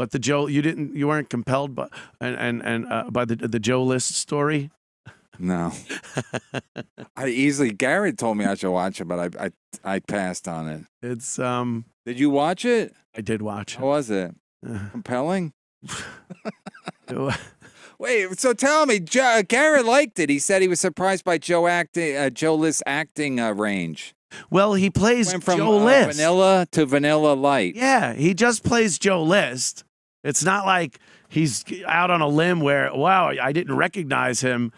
But the Joe, you didn't, you weren't compelled by and and and uh, by the the Joe List story. No. I easily Garrett told me I should watch it, but I I I passed on it. It's um, Did you watch it? I did watch How was it? Uh, Compelling? Wait, so tell me, jo- Garrett liked it. He said he was surprised by Joe acting, uh, Joe List's acting uh, range. Well, he plays Went from Joe uh, List. vanilla to vanilla light. Yeah, he just plays Joe List. It's not like he's out on a limb where wow, I didn't recognize him.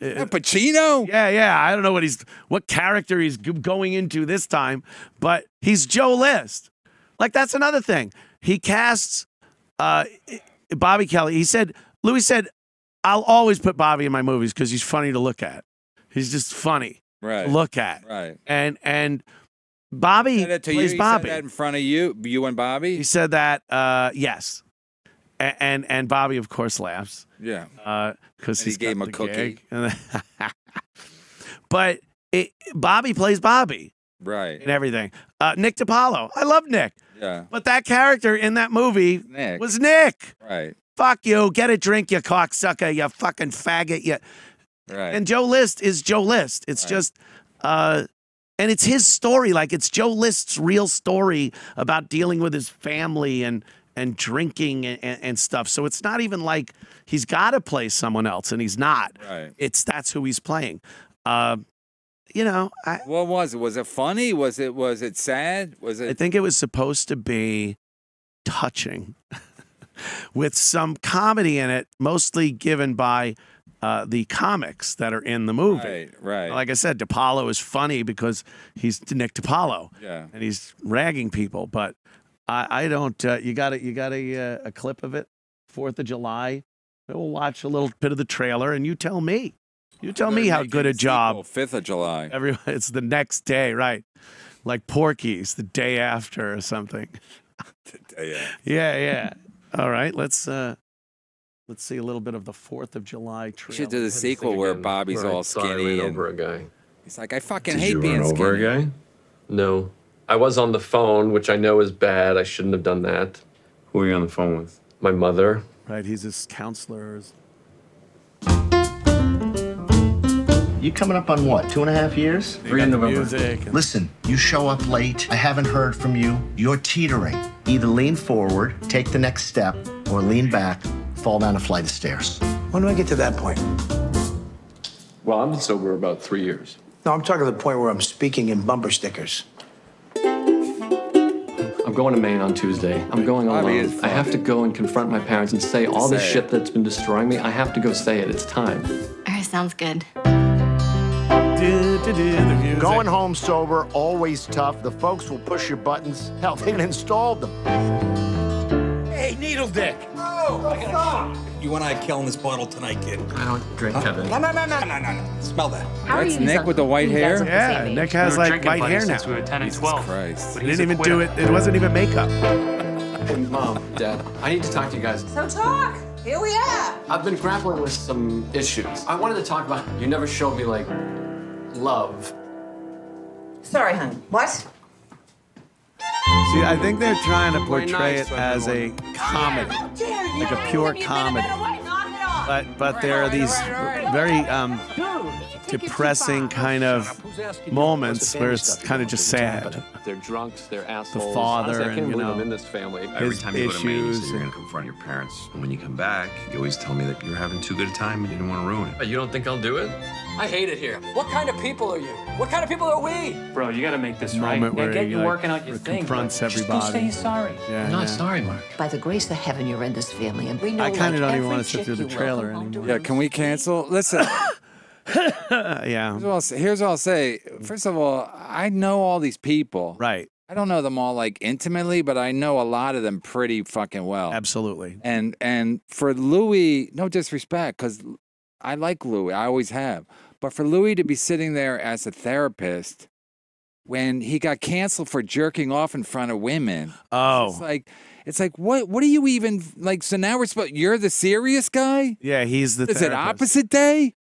Yeah, Pacino. Yeah, yeah. I don't know what he's what character he's going into this time, but he's Joe List. Like that's another thing. He casts uh, Bobby Kelly. He said Louis said, "I'll always put Bobby in my movies because he's funny to look at. He's just funny Right. to look at." Right. And and Bobby to you. He Bobby. said that in front of you, you and Bobby. He said that uh, yes, and, and and Bobby of course laughs Yeah. because And he gave him a cookie. gig. And then- but it, Bobby plays Bobby Right. and everything. Uh, Nick DiPaolo, I love Nick, Yeah. but that character in that movie Nick. was Nick. Right. Fuck you, get a drink, you cocksucker, you fucking faggot, you. Right. And Joe List is Joe List. It's Right. just, uh, and it's his story. Like it's Joe List's real story about dealing with his family and and drinking and, and, and stuff. So it's not even like he's got to play someone else, and he's not. right. It's that's who he's playing. Uh, you know, I What was it? Was it funny? Was it was it sad? Was it? I think it was supposed to be touching, with some comedy in it, mostly given by. Uh, the comics that are in the movie. right? Right. Like I said, DiPaolo is funny because he's Nick DiPaolo yeah. and he's ragging people. But I, I don't. Uh, you got a you got a uh, a clip of it, Fourth of July. We'll watch a little bit of the trailer, and you tell me. You tell me They're how good a job. Fifth of July. Every it's the next day, right? Like Porky's, the day after or something. Yeah. Yeah, yeah. All right, let's uh let's see a little bit of the Fourth of July We trailer. should do the sequel where Bobby's all skinny and over a guy. he's like, I fucking Did hate you being run skinny. over a guy? No. I was on the phone, which I know is bad. I shouldn't have done that. Who are you on the phone with? My mother. Right, he's his counselor. You coming up on what, two and a half years? Three in November. Music. and- Listen, you show up late. I haven't heard from you. You're teetering. Either lean forward, take the next step, or lean back, fall down a flight of stairs. When do I get to that point? Well, I've been sober about three years. No, I'm talking to the point where I'm speaking in bumper stickers. I'm going to Maine on Tuesday. I'm going Bobby is alone. I have to go and confront my parents and say all the Say it. shit that's been destroying me. I have to go say it. It's time. All right, sounds good. Going home sober, always tough. The folks will push your buttons. Hell, they even installed them. Hey, Needle Dick! No, oh, stop. You and I are killing this bottle tonight, kid. I don't drink, Kevin. No, no, no, no, no, no, no. Smell that. How That's Nick with the white hair. Yeah, Nick has like white hair now. we were 10 and Jesus 12. Christ. But He didn't even do it. It wasn't even makeup. Mom, Dad, I need to talk to you guys. So talk. Here we are. I've been grappling with some issues. I wanted to talk about you never showed me, like, love. Sorry, honey. What? See, I think they're trying to portray nice, it as a comedy, like a pure comedy. But but there are these very um, depressing kind of moments where it's kind of just sad. They're drunks, they're assholes. father Honestly, and, you know, in this family. Every His time you go to Maine, you say issues you're gonna confront your parents. And when you come back, you always tell me that you're having too good a time and you didn't want to ruin it. You don't think I'll do it? I hate it here. What kind of people are you? What kind of people are we? Bro, you gotta make this right. Moment Now where get he, you like, working out your thing. confronts but just go everybody. say you're sorry. Yeah, I'm not yeah. sorry, Mark. By the grace of heaven, you're in this family, and we know. I kind of like don't even every want to sit through the trailer welcome home to anymore. Yeah, can we cancel? Listen, yeah, here's what, say, here's what I'll say. First of all, I know all these people. right. I don't know them all like intimately, but I know a lot of them pretty fucking well. Absolutely. And and for Louis, no disrespect, because I like Louis, I always have. But for Louis to be sitting there as a therapist when he got canceled for jerking off in front of women, Oh. it's like it's like what what are you even like? So now we're supposed you're the serious guy. yeah. He's the. Is it opposite day?